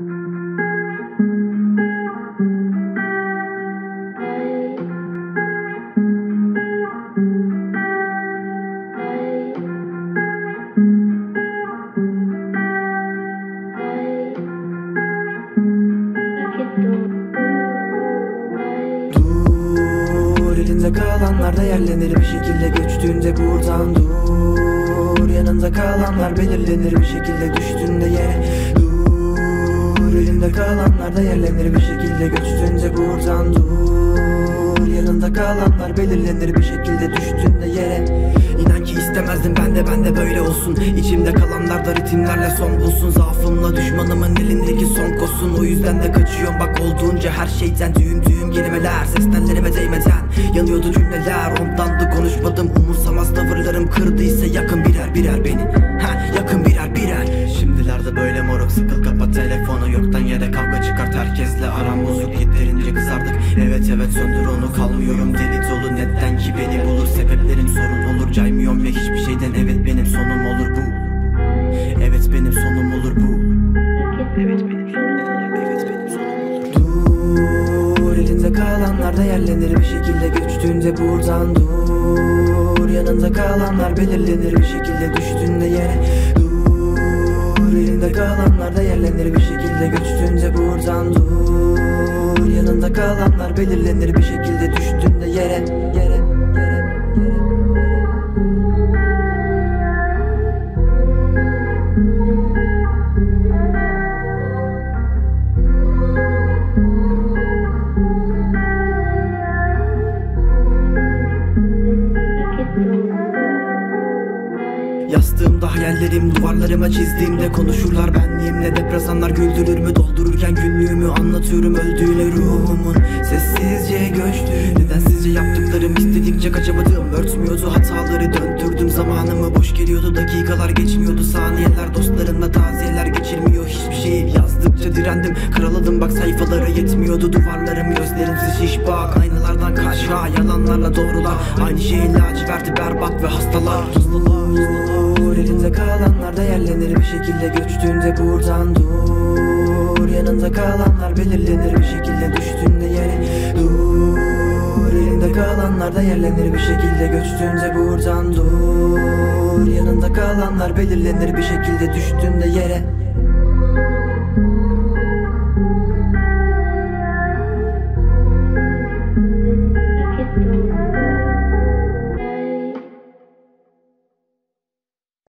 Elinde kalanlar değerlenir bir şekilde göçtüğünde buradan dur. Yanında kalanlar belirlenir bir şekilde düştüğünde yere Elinde kalanlar değerlenir bir şekilde. Göçtüğünde buradan dur. Yanında kalanlar belirlenir bir şekilde. Düştüğünde yere İnan ki istemezdim. Ben de ben de böyle olsun. İçimde kalanlar da ritimlerle son bulsun. Zaafımla düşmanımın elindeki son kosun. O yüzden de kaçıyorum. Bak olduğunca her şeyden Düğüm düğüm kelimeler ses tellerime değmeden Yanıyordu cümleler. Ondan da konuşmadım. Umursamaz tavırlarım kırdıysa yakın yere kavga çıkart herkesle aram bozuk. Yeterince kızardık. Evet evet söndür onu Kalmıyorum. Deli dolu neden ki beni bulur. Sebeplerim sorun olur. Caymıyorum ve hiçbir şeyden Evet benim sonum olur bu. Evet benim sonum olur bu. Evet benim sonum olur. Evet benim sonum olur. Dur elinde kalanlar değerlenir bir şekilde. Göçtüğünde buradan dur. Yanında kalanlar belirlenir bir şekilde. Düştüğünde yere dur. Elinde kalanlar değerlenir bir şekilde Göçtüğünde buradan dur. Yanında kalanlar belirlenir bir şekilde Düştüğünde yere yere yere yere Yastığımda hayallerim duvarlarıma çizdiğimde konuşurlar benliğimle. Depresanlar güldürür mü doldururken günlüğümü anlatıyorum öldüğüne ruhumun. Sessizce göçtü Nedensizce yaptıklarım. İstedikçe kaçamadım Örtmüyordu hataları. Döndürdüm zamanımı Boş geliyordu dakikalar geçmiyordu. Saniyeler Dostlarımla taziyeler geçirmiyor. Hiçbir şey Yazdıkça direndim. Karaladım bak sayfalara yetmiyordu. Duvarlarım gözlerimsiz şiş bak. Aynalardan kaşa yalanlarla doğrular. Aynı şeyin laciverti berbat ve hastalar. Dur şekilde Göçtüğünde buradan dur. Yanında kalanlar belirlenir bir şekilde Düştüğünde yere dur. Elinde kalanlar değerlenir bir şekilde Göçtüğünde buradan dur. Yanında kalanlar belirlenir bir şekilde Düştüğünde yere